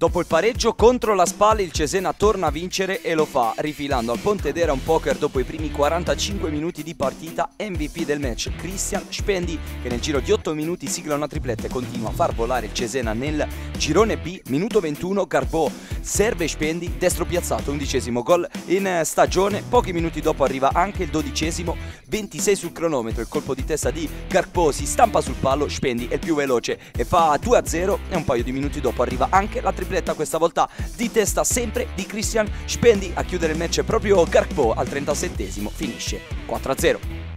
Dopo il pareggio contro la Spal il Cesena torna a vincere e lo fa rifilando al Pontedera un poker dopo i primi 45 minuti di partita. MVP del match Christian Spendi che nel giro di 8 minuti sigla una tripletta e continua a far volare il Cesena nel girone B. Minuto 21 Garbò serve Spendi destro piazzato undicesimo gol in stagione. Pochi minuti dopo arriva anche il dodicesimo 26 sul cronometro il colpo di testa di Garbò si stampa sul palo Spendi è il più veloce e fa 2 a 0 e un paio di minuti dopo arriva anche la tripletta questa volta di testa sempre di Christian Spendi a chiudere il match proprio Garbò al 37esimo finisce 4 a 0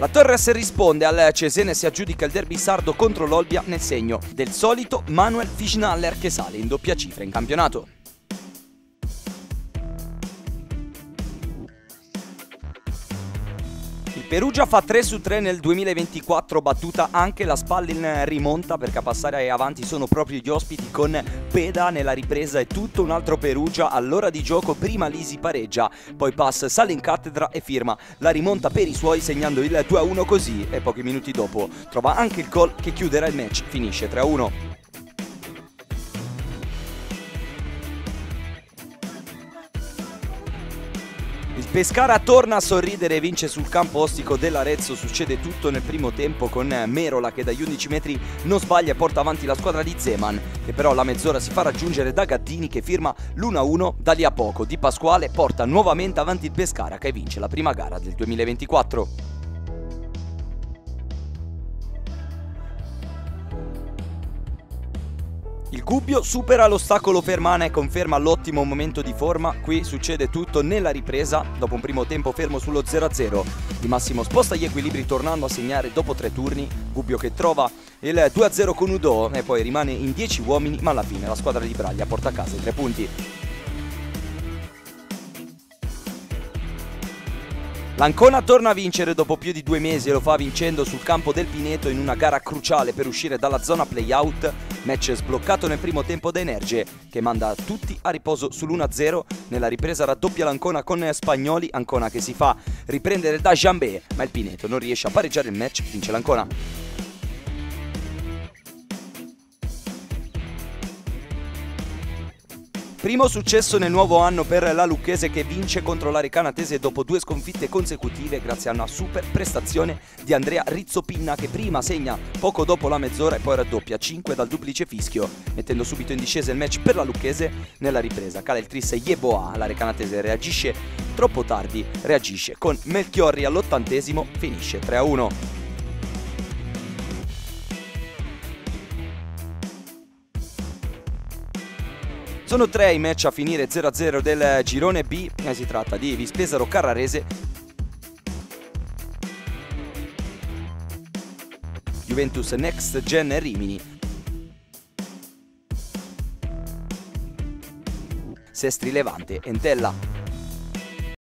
La Torres risponde al Cesene si aggiudica il derby sardo contro l'Olbia nel segno del solito Manuel Fischnaller che sale in doppia cifra in campionato. Il Perugia fa 3 su 3 nel 2024, battuta anche la spalla in rimonta perché a passare avanti sono proprio gli ospiti con Peda nella ripresa e tutto un altro Perugia. All'ora di gioco prima Lisi pareggia, poi Pass sale in cattedra e firma la rimonta per i suoi segnando il 2-1 così e pochi minuti dopo trova anche il gol che chiuderà il match, finisce 3-1. Il Pescara torna a sorridere e vince sul campo ostico dell'Arezzo, succede tutto nel primo tempo con Merola che dagli 11 metri non sbaglia e porta avanti la squadra di Zeman, che però alla mezz'ora si fa raggiungere da Gattini che firma l'1-1 da lì a poco. Di Pasquale porta nuovamente avanti il Pescara che vince la prima gara del 2024. Il Gubbio supera l'ostacolo Fermana e conferma l'ottimo momento di forma. Qui succede tutto nella ripresa, dopo un primo tempo fermo sullo 0-0. Di Massimo sposta gli equilibri tornando a segnare dopo tre turni. Gubbio che trova il 2-0 con Udo e poi rimane in 10 uomini, ma alla fine la squadra di Braglia porta a casa i tre punti. L'Ancona torna a vincere dopo più di due mesi e lo fa vincendo sul campo del Pineto in una gara cruciale per uscire dalla zona playout. Match sbloccato nel primo tempo da Energie che manda tutti a riposo sull'1-0. Nella ripresa raddoppia l'Ancona con Spagnoli, Ancona che si fa riprendere da Jambé, ma il Pineto non riesce a pareggiare il match, vince l'Ancona. Primo successo nel nuovo anno per la Lucchese che vince contro la Recanatese dopo due sconfitte consecutive grazie a una super prestazione di Andrea Rizzopinna che prima segna poco dopo la mezz'ora e poi raddoppia 5 dal duplice fischio, mettendo subito in discesa il match per la Lucchese nella ripresa. Cala il tris Yeboah, la Recanatese reagisce troppo tardi, reagisce con Melchiorri all'ottantesimo, finisce 3-1. Sono tre i match a finire 0-0 del girone B. E si tratta di Vispesaro Carrarese, Juventus Next Gen Rimini, Sestri Levante Entella.